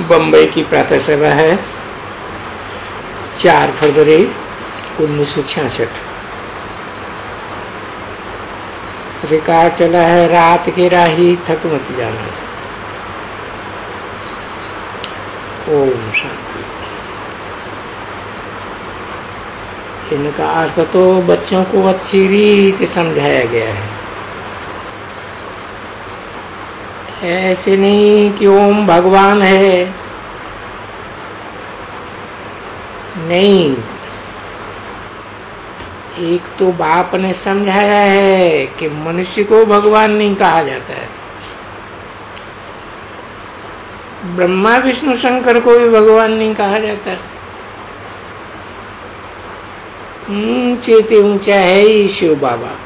बम्बई की प्रातः सभा है। चार फरवरी उन्नीस सौ छियासठ। रिकॉर्ड चला है, रात के राही थक मत जाना। ओम शांति। इनका अर्थ तो बच्चों को अच्छी रीत समझाया गया है। ऐसे नहीं कि ओम भगवान है। नहीं। एक तो बाप ने समझाया है कि मनुष्य को भगवान नहीं कहा जाता है। ब्रह्मा, विष्णु, शंकर को भी भगवान नहीं कहा जाता। ऊँचे ते ऊँचा है ही शिव बाबा।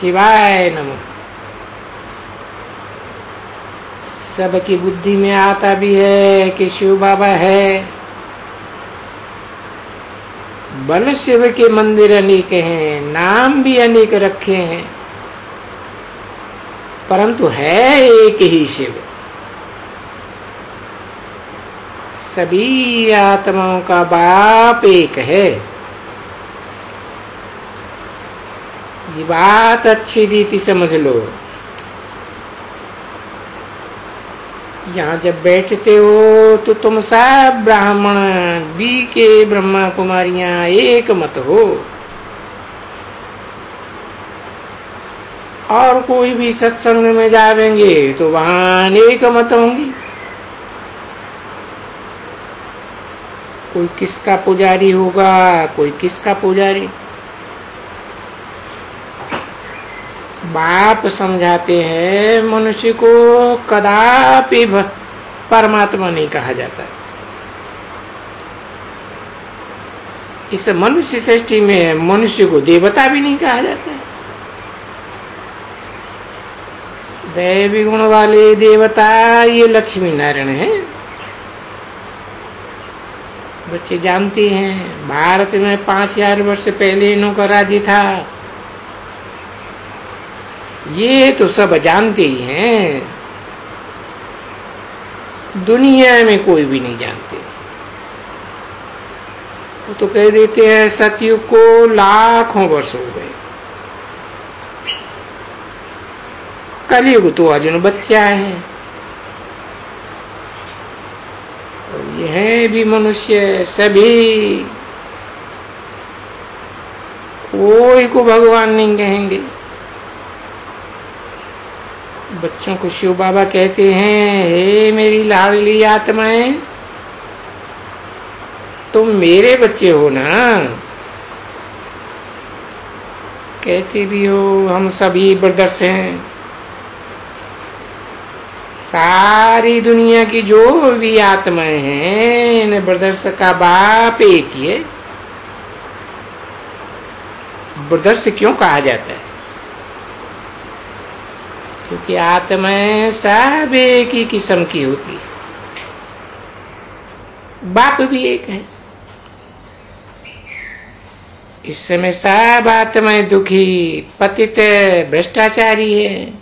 शिवाय नमः। सबकी बुद्धि में आता भी है कि शिव बाबा है। बल शिव के मंदिर अनेक हैं, नाम भी अनेक रखे हैं। परंतु है एक ही शिव। सभी आत्माओं का बाप एक है। ये बात अच्छी रीति समझ लो। यहाँ जब बैठते हो तो तुम सब ब्राह्मण बी के ब्रह्मा कुमारियाँ एक मत हो। और कोई भी सत्संग में जावेंगे तो वहाँ अनेक मत होंगी। कोई किसका पुजारी होगा, कोई किसका पुजारी? बाप समझाते हैं, मनुष्य को कदापि परमात्मा नहीं कहा जाता इस मनुष्य सृष्टि में मनुष्य को देवता भी नहीं कहा जाता दैवी गुण वाले देवता, ये लक्ष्मी नारायण है। बच्चे जानते हैं, भारत में पाँच हज़ार वर्ष पहले इन्हों का राज्य था। ये तो सब जानते ही हैं। दुनिया में कोई भी नहीं जानते। वो तो कह देते हैं, सतयुग को लाखों वर्ष हो गए। कलयुग तो अर्जुन बच्चा है। यह भी मनुष्य, सभी। कोई को भगवान नहीं कहेंगे। बच्चों को शिव बाबा कहते हैं, हे मेरी लाडली आत्माएँ, तुम मेरे बच्चे हो ना? कहते भी हो, हम सभी ब्रदर्स हैं। सारी दुनिया की जो भी आत्माएँ हैं, इन ब्रदर्स का बाप एक ही है। ब्रदर्स क्यों कहा जाता है? क्योंकि आत्माएँ सब एक ही किस्म की होती है। बाप भी एक है। इस समय सब आत्माएँ दुखी, पतित, भ्रष्टाचारी है।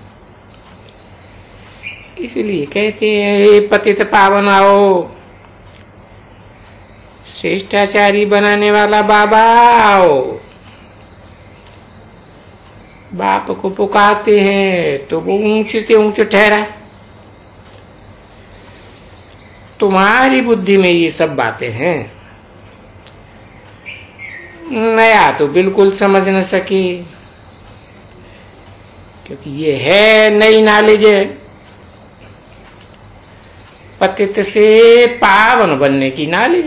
इसलिए कहते हैं, हे पतित पावन आओ श्रेष्ठाचारी बनाने वाला बाबा आओ। बाप को पुकारते हैं तो वो ऊँचे से ऊँचे ठहरा। तुम्हारी बुद्धि में ये सब बातें हैं। नया तो बिल्कुल समझ न सके। क्योंकि ये है नई नॉलेज पतित से पावन बनने की नॉलेज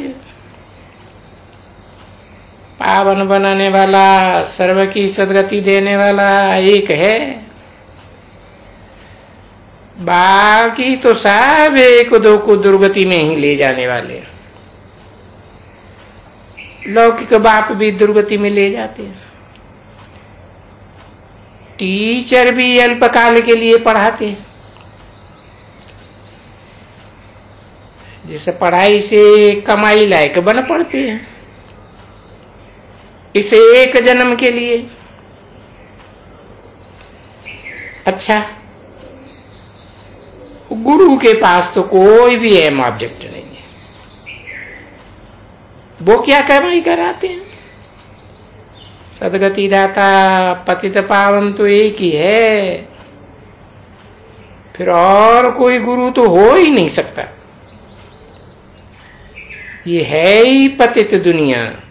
पावन बनाने वाला, सर्व की सदगति देने वाला एक है। बाकी तो सब एक दो को दुर्गति में ही ले जाने वाले लौकिक बाप भी दुर्गति में ले जाते हैं। टीचर भी अल्पकाल के लिए पढ़ाते हैं। जैसे पढ़ाई से कमाई लायक बन पड़ते हैं। इसे एक जन्म के लिए। अच्छा। गुरु के पास तो कोई भी एम ऑब्जेक्ट नहीं है। वो क्या कमाई कराते हैं? सदगति दाता पतित पावन तो एक ही है। फिर और कोई गुरु तो हो ही नहीं सकता। ये है ही पतित दुनिया।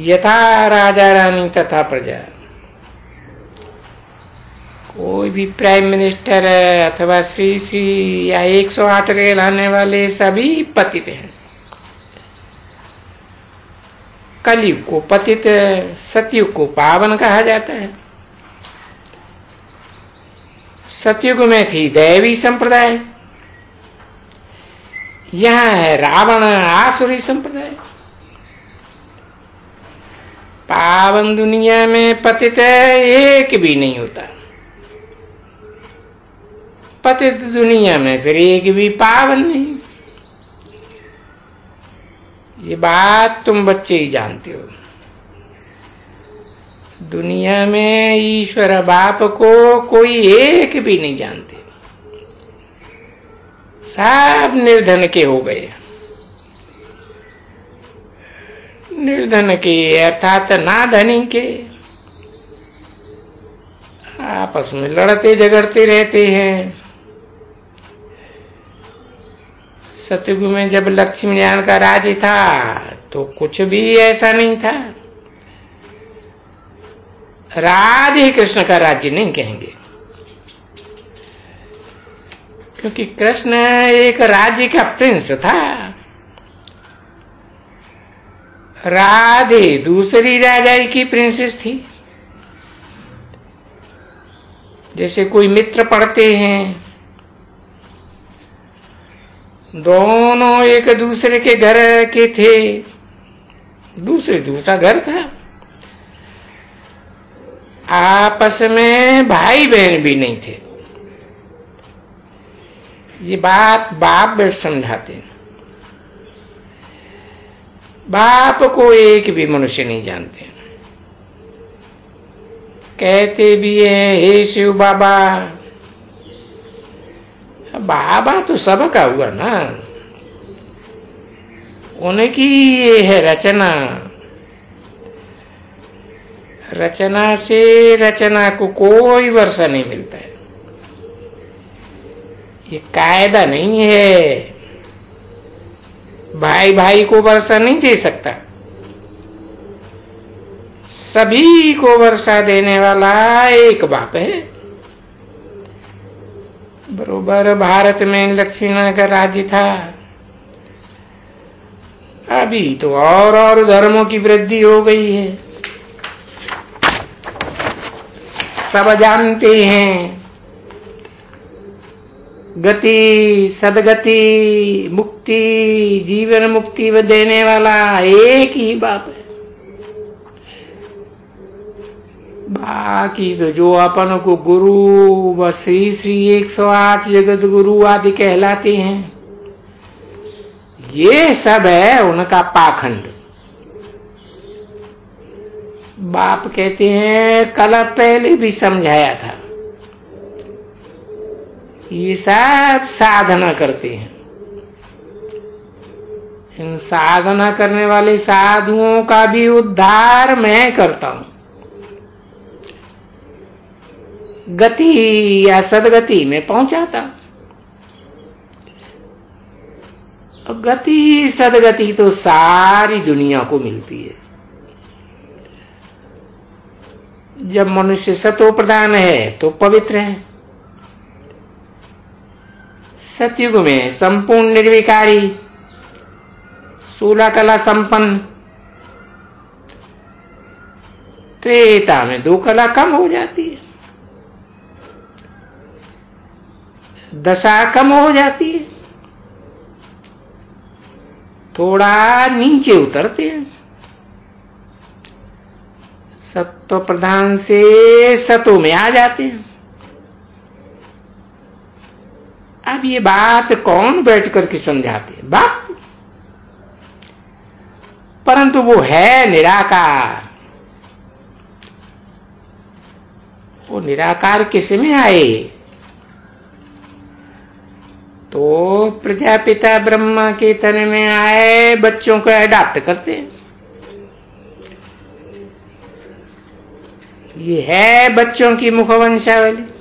यथा राजा रानी तथा प्रजा। कोई भी प्राइम मिनिस्टर है अथवा श्री श्री या 108 के लाने वाले सभी पतित हैं। कलयुग को पतित, सतयुग को पावन कहा जाता है। सतयुग में थी दैवी संप्रदाय। यहाँ है रावण, आसुरी संप्रदाय। पावन दुनिया में पतित एक भी नहीं होता। पतित दुनिया में फिर एक भी पावन नहीं। ये बात तुम बच्चे ही जानते हो। दुनिया में ईश्वर बाप को कोई एक भी नहीं जानते। सब निर्धन के हो गए। निर्धन के अर्थात ना धनी के आपस में लड़ते, झगड़ते रहते हैं। सतयुग में जब लक्ष्मी नारायण का राज्य था तो कुछ भी ऐसा नहीं था। राज ही कृष्ण का राज्य नहीं कहेंगे। क्योंकि कृष्ण एक राज्य का प्रिंस था। राधे, दूसरी राजाई की प्रिंसेस थी। जैसे कोई मित्र पढ़ते हैं, दोनों एक दूसरे के घर के थे। दूसरे, दूसरा घर था। आपस में भाई बहन भी नहीं थे। ये बात बाप समझाते बाप को एक भी मनुष्य नहीं जानते। कहते भी है, हे शिव बाबा बाबा तो सबका हुआ ना। उनकी ये है रचना। रचना से रचना को कोई वर्षा नहीं मिलता है। ये कायदा नहीं है। भाई भाई को वर्षा नहीं दे सकता। सभी को वर्षा देने वाला एक बाप है। बरोबर भारत में लक्ष्मी का राज्य था। अभी तो और और धर्मों की वृद्धि हो गई है। सब जानते हैं गति, सदगति, मुक्ति, जीवन मुक्ति व देने वाला एक ही बाप है। बाकी तो जो अपन को गुरु व श्री श्री 108 जगत गुरु आदि कहलाते हैं, ये सब है उनका पाखंड। बाप कहते हैं, कल पहले भी समझाया था। ये सब साधना करते हैं। इन साधना करने वाले साधुओं का भी उद्धार मैं करता हूँ। गति या सदगति में पहुंचाता गति, सदगति तो सारी दुनिया को मिलती है। जब मनुष्य सतो प्रधान है तो पवित्र है। सतयुग में संपूर्ण निर्विकारी। सोलह कला संपन्न। त्रेता में दो कला कम हो जाती है। दशा कम हो जाती है। थोड़ा नीचे उतरते हैं। सत्व प्रधान से सतो में आ जाते हैं। अब ये बात कौन बैठ करके समझाते बाप। परंतु वो है निराकार। वो निराकार किसमें आए? तो प्रजापिता ब्रह्मा के तन में आए, बच्चों को अडाप्ट करते हैं। ये है बच्चों की मुखवंशावली।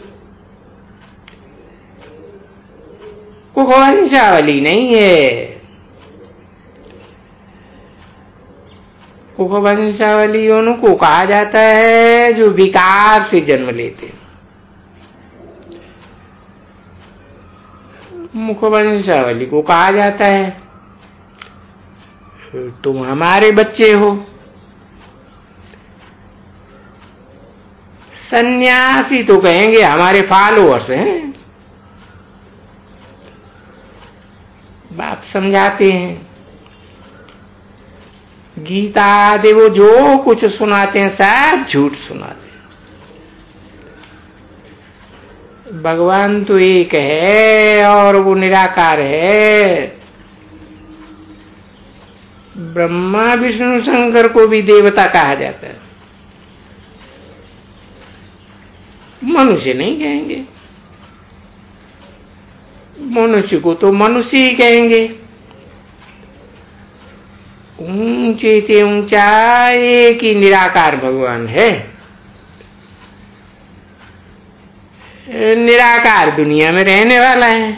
कुखवंशावली नहीं है। कुखवंशावली उनको कहा जाता है जो विकार से जन्म लेते मुखवंशावली को कहा जाता है, तुम हमारे बच्चे हो। सन्यासी तो कहेंगे हमारे फॉलोअर्स हैं। बाप समझाते हैं। गीता आदि वो जो कुछ सुनाते हैं, सब झूठ सुनाते हैं। भगवान तो एक है और वो निराकार है। ब्रह्मा, विष्णु, शंकर को भी देवता कहा जाता है। मनुष्य नहीं कहेंगे। मनुष्य को तो मनुष्य ही कहेंगे। ऊँचे से ऊँचा एक ही निराकार भगवान है। निराकार दुनिया में रहने वाला है।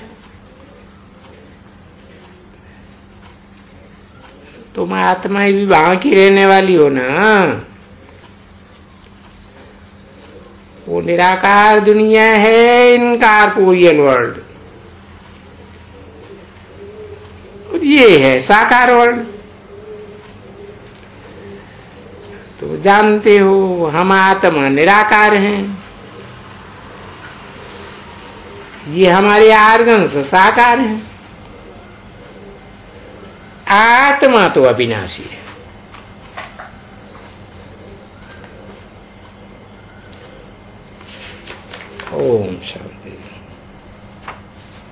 तुम आत्मा भी वहाँ की रहने वाली हो ना। वो निराकार दुनिया है इनकारपोरियल वर्ल्ड और ये है, साकार वर्ण तो जानते हो, हम आत्मा निराकार हैं। ये हमारे आर्गन साकार हैं। आत्मा तो अविनाशी है। ओम शांति